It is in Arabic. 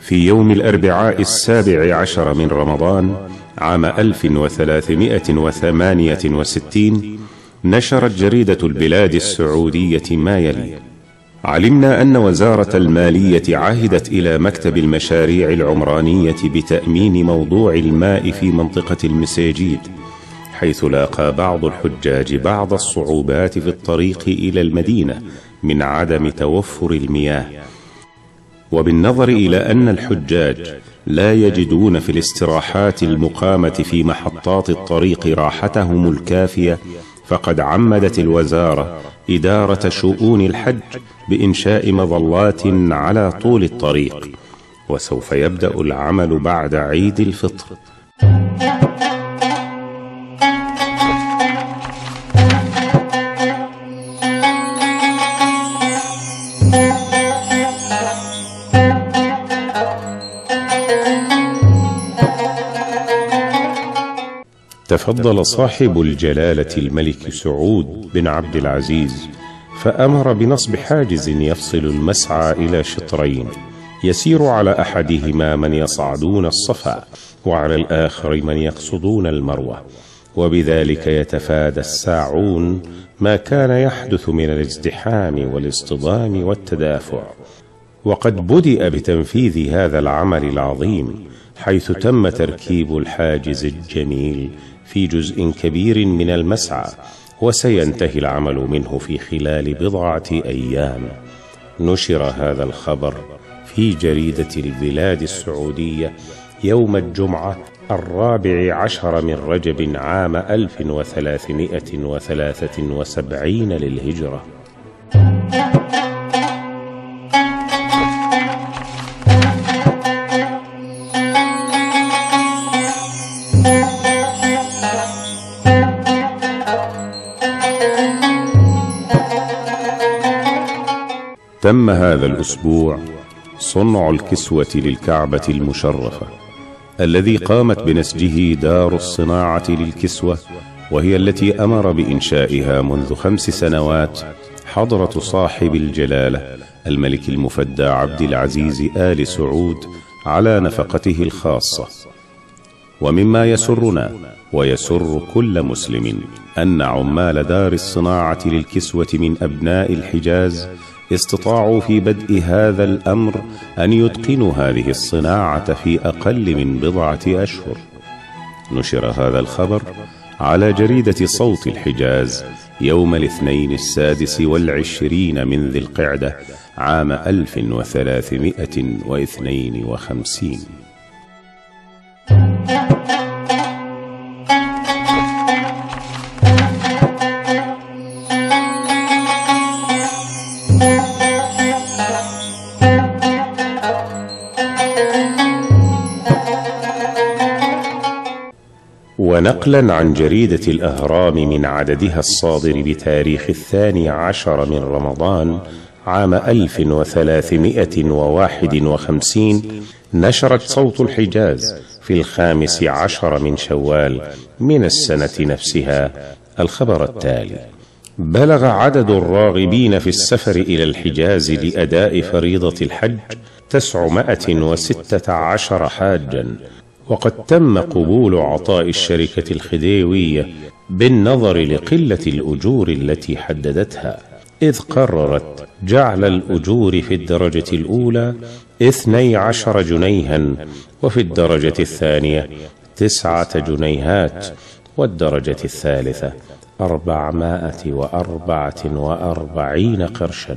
في يوم الأربعاء السابع عشر من رمضان عام 1368 نشرت جريدة البلاد السعودية ما يلي. علمنا أن وزارة المالية عهدت إلى مكتب المشاريع العمرانية بتأمين موضوع الماء في منطقة المسيجيد حيث لاقى بعض الحجاج بعض الصعوبات في الطريق إلى المدينة من عدم توفر المياه. وبالنظر إلى أن الحجاج لا يجدون في الاستراحات المقامة في محطات الطريق راحتهم الكافية فقد عمدت الوزارة إدارة شؤون الحج بإنشاء مظلات على طول الطريق وسوف يبدأ العمل بعد عيد الفطر. تفضل صاحب الجلالة الملك سعود بن عبد العزيز فأمر بنصب حاجز يفصل المسعى إلى شطرين يسير على أحدهما من يصعدون الصفا وعلى الآخر من يقصدون المروة وبذلك يتفادى الساعون ما كان يحدث من الازدحام والاصطدام والتدافع. وقد بدأ بتنفيذ هذا العمل العظيم حيث تم تركيب الحاجز الجميل في جزء كبير من المسعى وسينتهي العمل منه في خلال بضعة أيام. نشر هذا الخبر في جريدة البلاد السعودية يوم الجمعة الرابع عشر من رجب عام ألف وثلاثمائة تم هذا الأسبوع صنع الكسوة للكعبة المشرفة الذي قامت بنسجه دار الصناعة للكسوة وهي التي أمر بإنشائها منذ خمس سنوات حضرة صاحب الجلالة الملك المفدى عبد العزيز آل سعود على نفقته الخاصة. ومما يسرنا ويسر كل مسلم أن عمال دار الصناعة للكسوة من أبناء الحجاز استطاعوا في بدء هذا الأمر أن يتقنوا هذه الصناعة في أقل من بضعة أشهر. نشر هذا الخبر على جريدة صوت الحجاز يوم الاثنين السادس والعشرين من ذي القعدة عام 1352 ونقلا عن جريدة الأهرام من عددها الصادر بتاريخ الثاني عشر من رمضان عام ألف وثلاثمائة وواحد وخمسين نشرت صوت الحجاز في الخامس عشر من شوال من السنة نفسها الخبر التالي. بلغ عدد الراغبين في السفر إلى الحجاز لأداء فريضة الحج تسعمائة وستة عشر حاجا. وقد تم قبول عطاء الشركة الخديوية بالنظر لقلة الأجور التي حددتها. إذ قررت جعل الأجور في الدرجة الأولى اثني عشر جنيها وفي الدرجة الثانية تسعة جنيهات والدرجة الثالثة أربعمائة وأربعة وأربعين قرشا